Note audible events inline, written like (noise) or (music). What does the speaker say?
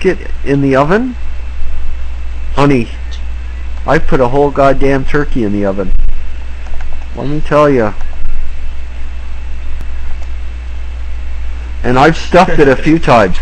brisket in the oven? Honey, I put a whole goddamn turkey in the oven. Let me tell you. And I've stuffed it a few (laughs) times.